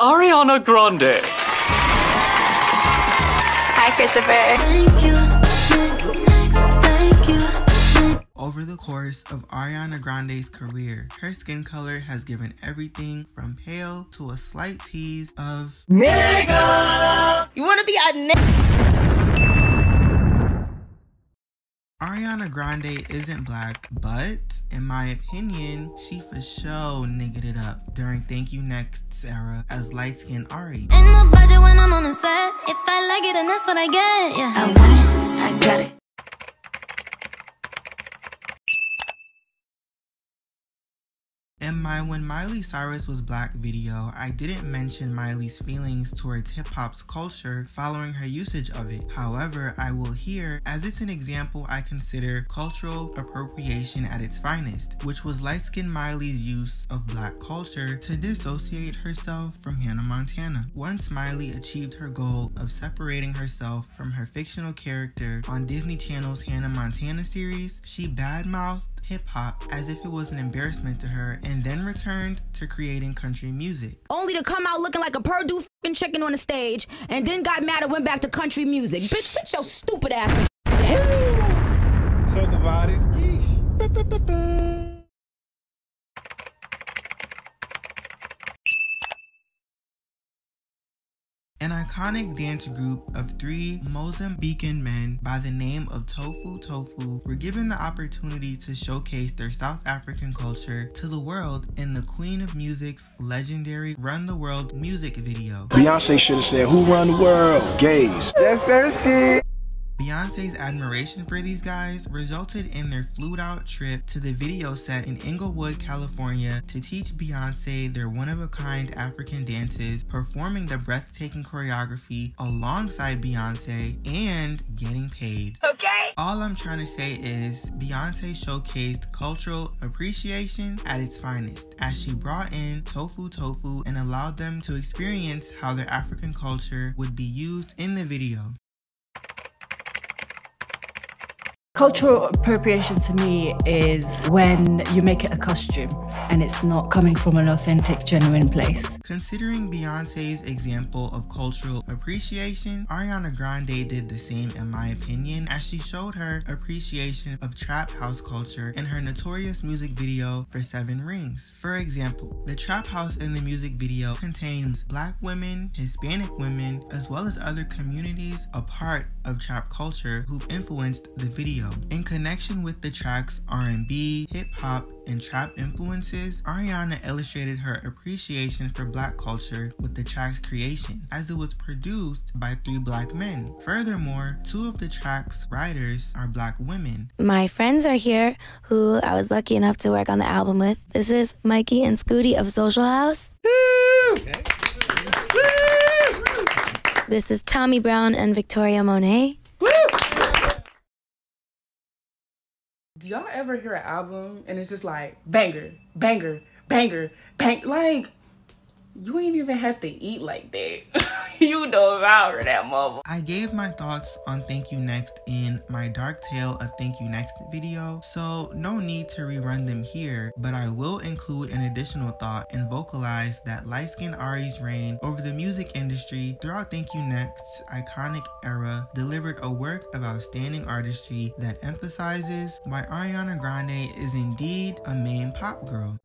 Ariana Grande. Hi, Christopher. Thank you. Next, next, thank you. Next. Over the course of Ariana Grande's career, her skin color has given everything from pale to a slight tease of You wanna be a nigga? Ariana Grande isn't black, but in my opinion, she for sure niggered it up during Thank You Next era as light skinned Ari. Ain't no budget when I'm on the set. If I like it, then that's what I get. Yeah, I want it, I got it. In my When Miley Cyrus Was Black video, I didn't mention Miley's feelings towards hip hop's culture following her usage of it. However, I will here as it's an example I consider cultural appropriation at its finest, which was light skinned Miley's use of black culture to dissociate herself from Hannah Montana. Once Miley achieved her goal of separating herself from her fictional character on Disney Channel's Hannah Montana series, she badmouthed hip hop as if it was an embarrassment to her and then returned to creating country music. only to come out looking like a Perdue fing chicken on the stage, and then got mad and went back to country music. Bitch, sit your stupid ass. Talk about it. Yeesh. An iconic dance group of three Mozambican men by the name of Tofo Tofo were given the opportunity to showcase their South African culture to the world in the Queen of Music's legendary Run the World music video. Beyonce should have said, Who run the world? Gays. Yes, sir, ski. Beyonce's admiration for these guys resulted in their flued out trip to the video set in Inglewood, California to teach Beyonce their one of a kind African dances, performing the breathtaking choreography alongside Beyonce, and getting paid. Okay. All I'm trying to say is Beyonce showcased cultural appreciation at its finest as she brought in Tofo Tofo and allowed them to experience how their African culture would be used in the video. Cultural appropriation to me is when you make it a costume and it's not coming from an authentic, genuine place. Considering Beyonce's example of cultural appreciation, Ariana Grande did the same in my opinion as she showed her appreciation of trap house culture in her notorious music video for Seven Rings. For example, the trap house in the music video contains black women, Hispanic women, as well as other communities a part of trap culture who've influenced the video. In connection with the track's R&B, hip hop, and trap influences, Ariana illustrated her appreciation for black culture with the track's creation, as it was produced by three black men. Furthermore, two of the track's writers are black women. My friends are here who I was lucky enough to work on the album with. This is Mikey and Scootie of Social House. This is Tommy Brown and Victoria Monet. Do y'all ever hear an album and it's just like banger, banger, banger, bang? Like, you ain't even have to eat like that. you devour that mother. I gave my thoughts on Thank You Next in my Dark Tale of Thank You Next video, so no need to rerun them here, but I will include an additional thought and vocalize that light skinned Ari's reign over the music industry throughout Thank You Next's iconic era delivered a work of outstanding artistry that emphasizes why Ariana Grande is indeed a main pop girl.